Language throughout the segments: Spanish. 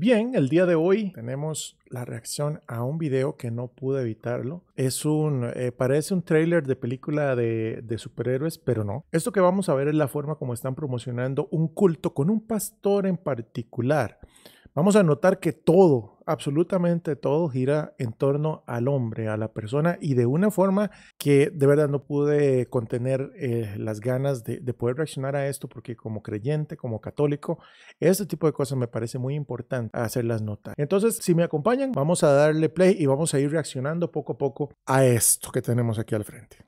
Bien, el día de hoy tenemos la reacción a un video que no pude evitarlo. Es un, eh, parece un trailer de película de, de, superhéroes, pero no. Esto que vamos a ver es la forma como están promocionando un culto con un pastor en particular. Vamos a notar que todo, absolutamente todo gira en torno al hombre, a la persona y de una forma que de verdad no pude contener eh, las ganas de, de, poder reaccionar a esto porque como creyente, como católico, este tipo de cosas me parece muy importante hacerlas notar. Entonces, si me acompañan, vamos a darle play y vamos a ir reaccionando poco a poco a esto que tenemos aquí al frente.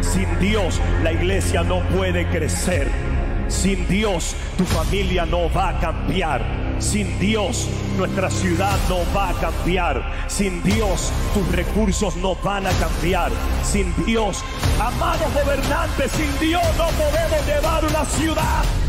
Sin Dios, la iglesia no puede crecer. Sin Dios, tu familia no va a cambiar. Sin Dios, nuestra ciudad no va a cambiar. Sin Dios, tus recursos no van a cambiar. Sin Dios, amados gobernantes, sin Dios no podemos llevar una ciudad.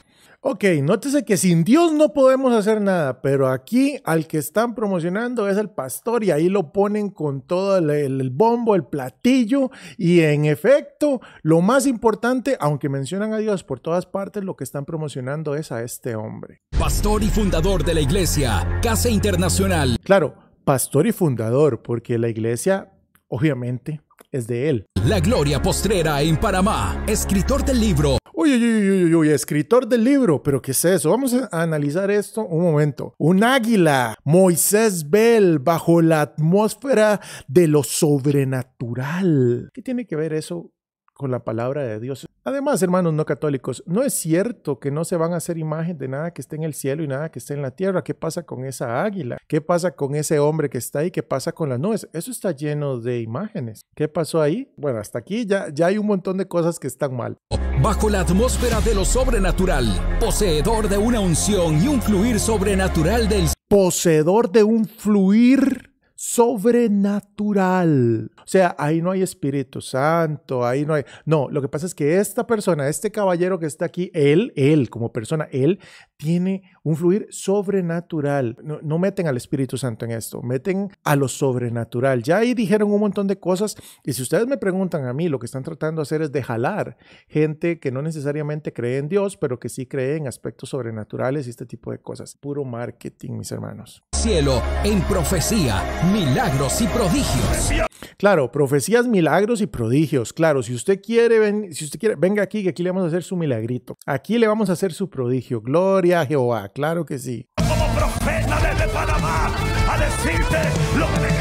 Ok, nótese que sin Dios no podemos hacer nada, pero aquí al que están promocionando es el pastor y ahí lo ponen con todo el, el, bombo, el platillo y en efecto, lo más importante, aunque mencionan a Dios por todas partes, lo que están promocionando es a este hombre. Pastor y fundador de la iglesia, Casa Internacional. Claro, pastor y fundador, porque la iglesia, obviamente, es de él. La gloria postrera en Panamá, escritor del libro. Uy, uy, uy, uy, uy, escritor del libro, pero ¿qué es eso? Vamos a analizar esto un momento. Un águila, Moisés Bell, bajo la atmósfera de lo sobrenatural. ¿Qué tiene que ver eso con la palabra de Dios. Además, hermanos no católicos, no es cierto que no se van a hacer imagen de nada que esté en el cielo y nada que esté en la tierra. ¿Qué pasa con esa águila? ¿Qué pasa con ese hombre que está ahí? ¿Qué pasa con las nubes? Eso está lleno de imágenes. ¿Qué pasó ahí? Bueno, hasta aquí ya, ya hay un montón de cosas que están mal. Bajo la atmósfera de lo sobrenatural, poseedor de una unción y un fluir sobrenatural del... Poseedor de un fluir sobrenatural. O sea, ahí no hay Espíritu Santo, ahí no hay... No, lo que pasa es que esta persona, este caballero que está aquí, él, él como persona, él tiene un fluir sobrenatural. No, meten al Espíritu Santo en esto, meten a lo sobrenatural. Ya ahí dijeron un montón de cosas y si ustedes me preguntan a mí, lo que están tratando de hacer es de jalar gente que no necesariamente cree en Dios, pero que sí cree en aspectos sobrenaturales y este tipo de cosas. Puro marketing, mis hermanos. Cielo en profecía milagros y prodigios. Claro, profecías, milagros y prodigios. Claro, si usted quiere, ven, si usted quiere, venga aquí que aquí le vamos a hacer su milagrito. Aquí le vamos a hacer su prodigio. Gloria a Jehová, claro que sí. Como profeta desde Panamá a decirte lo. Y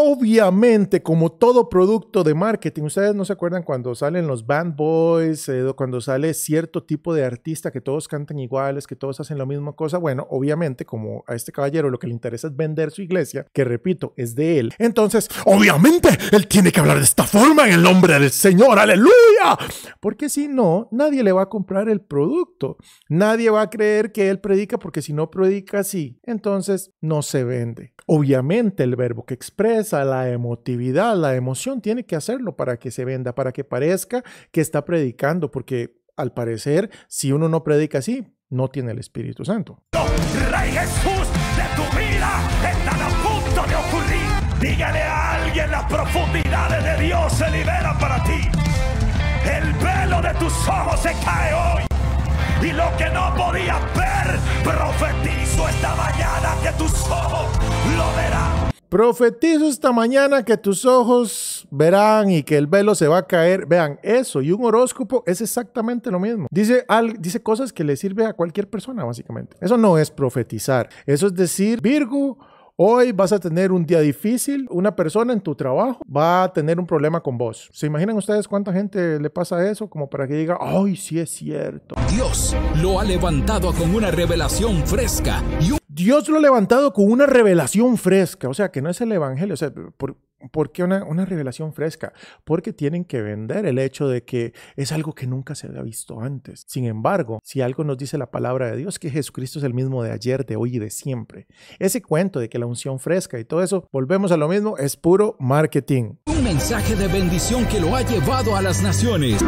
obviamente, como todo producto de marketing, ustedes no se acuerdan cuando salen los band boys, eh, cuando sale cierto tipo de artista que todos cantan iguales, que todos hacen la misma cosa. Bueno, obviamente, como a este caballero lo que le interesa es vender su iglesia, que repito, es de él. Entonces, obviamente, él tiene que hablar de esta forma en el nombre del Señor. Aleluya. Porque si no, nadie le va a comprar el producto. Nadie va a creer que él predica porque si no predica así, entonces no se vende. Obviamente, el verbo que expresa la emotividad, la emoción, tiene que hacerlo para que se venda, para que parezca que está predicando, porque al parecer, si uno no predica así, no tiene el Espíritu Santo. Rey Jesús de tu vida están a punto de ocurrir. Dígale a alguien las profundidades de Dios se liberan para ti. El velo de tus ojos se cae hoy. Y lo que no podías ver, profetizo esta mañana que tus ojos lo verán. Profetizo esta mañana que tus ojos verán y que el velo se va a caer. Vean, eso y un horóscopo es exactamente lo mismo. Dice, al, dice cosas que le sirve a cualquier persona, básicamente. Eso no es profetizar. Eso es decir, Virgo, Hoy vas a tener un día difícil, una persona en tu trabajo va a tener un problema con vos. ¿Se imaginan ustedes cuánta gente le pasa eso como para que diga, ay, sí es cierto? Dios lo ha levantado con una revelación fresca y un Dios lo ha levantado con una revelación fresca, o sea, que no es el Evangelio, o sea, ¿por, ¿por qué una, una, revelación fresca? Porque tienen que vender el hecho de que es algo que nunca se había visto antes. Sin embargo, si algo nos dice la palabra de Dios, que Jesucristo es el mismo de ayer, de hoy y de siempre. Ese cuento de que la unción fresca y todo eso, volvemos a lo mismo, es puro marketing. Un mensaje de bendición que lo ha llevado a las naciones.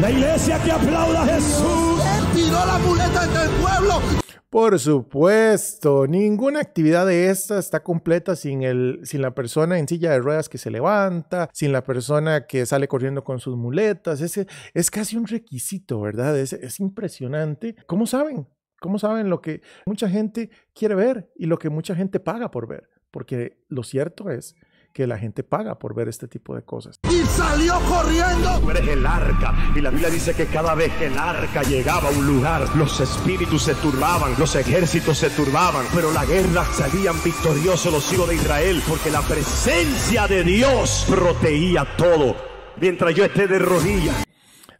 La iglesia que aplauda a Jesús. tiró la muleta entre el pueblo. Por supuesto, ninguna actividad de esta está completa sin, el, sin la persona en silla de ruedas que se levanta, sin la persona que sale corriendo con sus muletas. Es, es casi un requisito, ¿verdad? Es, es impresionante. ¿Cómo saben? ¿Cómo saben lo que mucha gente quiere ver y lo que mucha gente paga por ver? Porque lo cierto es que la gente paga por ver este tipo de cosas. Y salió corriendo. Tú eres el arca. Y la Biblia dice que cada vez que el arca llegaba a un lugar, los espíritus se turbaban, los ejércitos se turbaban, pero la guerra salían victoriosos los hijos de Israel, porque la presencia de Dios proteía todo. Mientras yo esté de rodillas,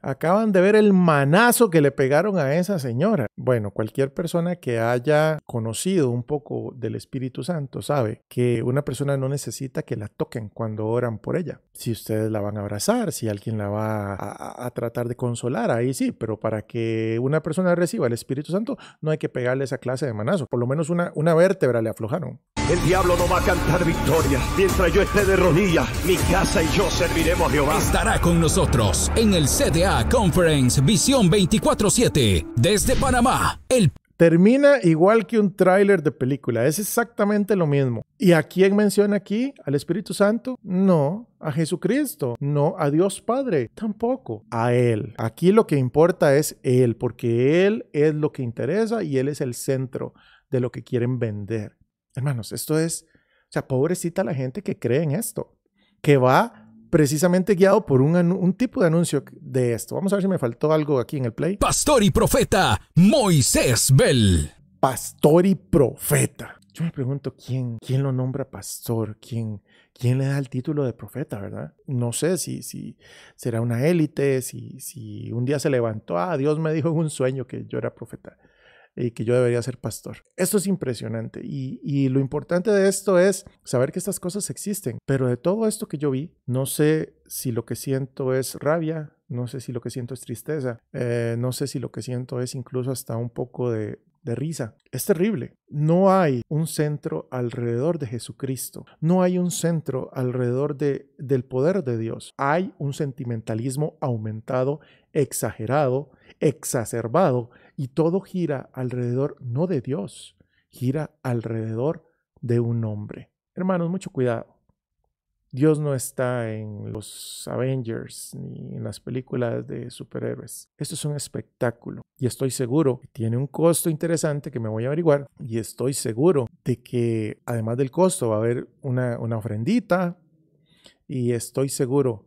Acaban de ver el manazo que le pegaron a esa señora. Bueno, cualquier persona que haya conocido un poco del Espíritu Santo sabe que una persona no necesita que la toquen cuando oran por ella. Si ustedes la van a abrazar, si alguien la va a, a tratar de consolar, ahí sí, pero para que una persona reciba el Espíritu Santo no hay que pegarle esa clase de manazo. Por lo menos una, una vértebra le aflojaron. el diablo no va a cantar victoria. Mientras yo esté de rodillas, mi casa y yo serviremos a Jehová. Estará con nosotros en el CDA Conference Visión 24-7 desde Panamá. El Termina igual que un tráiler de película, es exactamente lo mismo. ¿Y a quién menciona aquí? ¿Al Espíritu Santo? No. ¿A Jesucristo? No. ¿A Dios Padre? Tampoco. A Él. Aquí lo que importa es Él, porque Él es lo que interesa y Él es el centro de lo que quieren vender. Hermanos, esto es, o sea, pobrecita la gente que cree en esto, que va precisamente guiado por un, un tipo de anuncio de esto. Vamos a ver si me faltó algo aquí en el play. pastor y profeta Moisés Bell. pastor y profeta. Yo me pregunto quién, quién lo nombra pastor, quién, quién le da el título de profeta, ¿verdad? No sé si, si será una élite, si, si un día se levantó, ah, Dios me dijo en un sueño que yo era profeta y que yo debería ser pastor. Esto es impresionante y, y lo importante de esto es saber que estas cosas existen, pero de todo esto que yo vi, no sé si lo que siento es rabia, no sé si lo que siento es tristeza, eh, no sé si lo que siento es incluso hasta un poco de, de risa. Es terrible. No hay un centro alrededor de Jesucristo. No hay un centro alrededor de, del poder de Dios. Hay un sentimentalismo aumentado, exagerado, exacerbado, y todo gira alrededor no de Dios, gira alrededor de un hombre. Hermanos, mucho cuidado. Dios no está en los Avengers ni en las películas de superhéroes. Esto es un espectáculo y estoy seguro que tiene un costo interesante que me voy a averiguar y estoy seguro de que además del costo va a haber una, una ofrendita y estoy seguro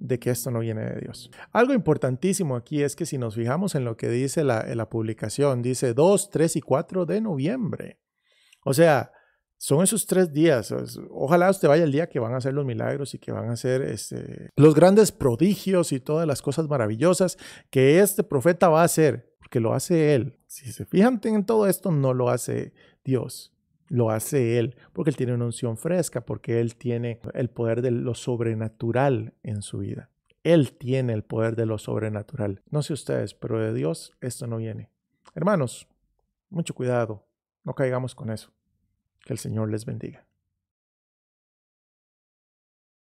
de que esto no viene de Dios. Algo importantísimo aquí es que si nos fijamos en lo que dice la, publicación, dice 2, 3 y 4 de noviembre. O sea, son esos tres días. Ojalá usted vaya el día que van a hacer los milagros y que van a hacer este, los grandes prodigios y todas las cosas maravillosas que este profeta va a hacer, porque lo hace él. Si se fijan en todo esto, no lo hace Dios. Lo hace Él, porque Él tiene una unción fresca, porque Él tiene el poder de lo sobrenatural en su vida. Él tiene el poder de lo sobrenatural. No sé ustedes, pero de Dios esto no viene. Hermanos, mucho cuidado, no caigamos con eso. Que el Señor les bendiga.